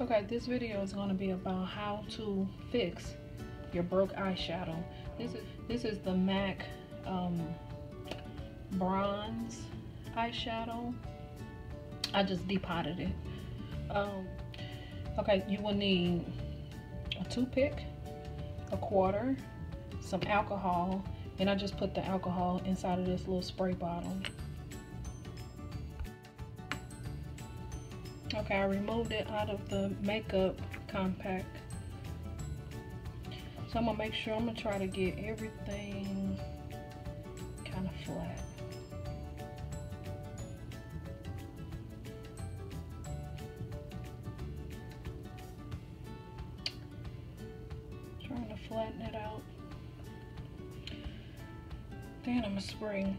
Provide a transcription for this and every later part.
Okay, this video is going to be about how to fix your broke eyeshadow. This is this is the MAC um, bronze eyeshadow. I just depotted it. Um, okay, you will need a toothpick, a quarter, some alcohol, and I just put the alcohol inside of this little spray bottle. Okay, I removed it out of the makeup compact. So I'm gonna make sure I'm gonna try to get everything kind of flat. Trying to flatten it out. Then I'm gonna spray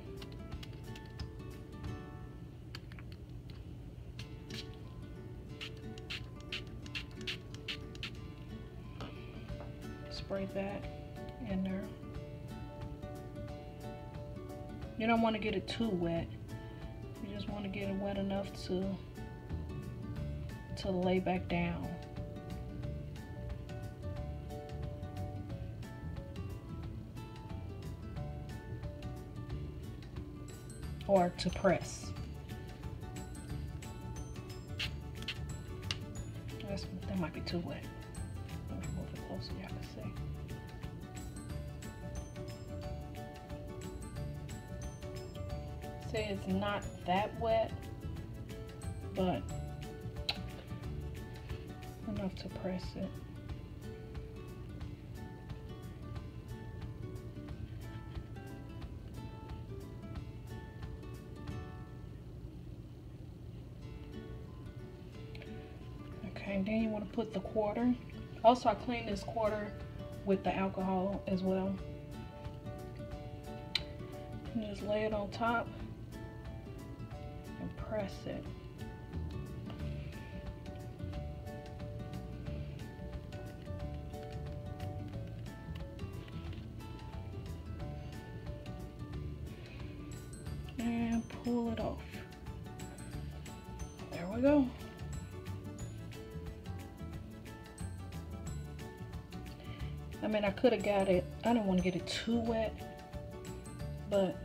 spray that in there. You don't want to get it too wet. You just want to get it wet enough to to lay back down. Or to press. That's, that might be too wet see. See, it's not that wet, but enough to press it. Okay, then you want to put the quarter also, I cleaned this quarter with the alcohol as well. And just lay it on top and press it. And pull it off. There we go. I mean, I could have got it. I didn't want to get it too wet, but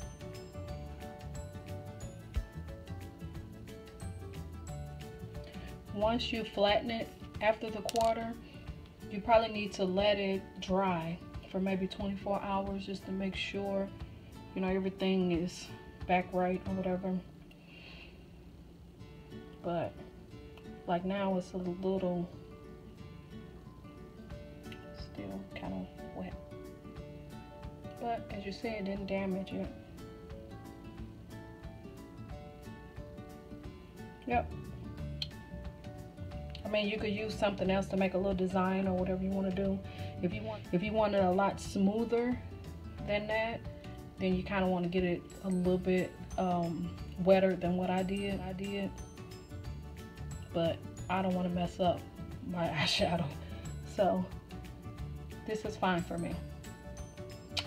once you flatten it after the quarter, you probably need to let it dry for maybe 24 hours just to make sure, you know, everything is back right or whatever. But like now it's a little still kind of wet. But as you see, it didn't damage it. Yep. I mean, you could use something else to make a little design or whatever you want to do. If you want, if you want it a lot smoother than that, then you kind of want to get it a little bit um, wetter than what I did. I did, but I don't want to mess up my eyeshadow. So this is fine for me.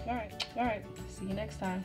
All right, all right. See you next time.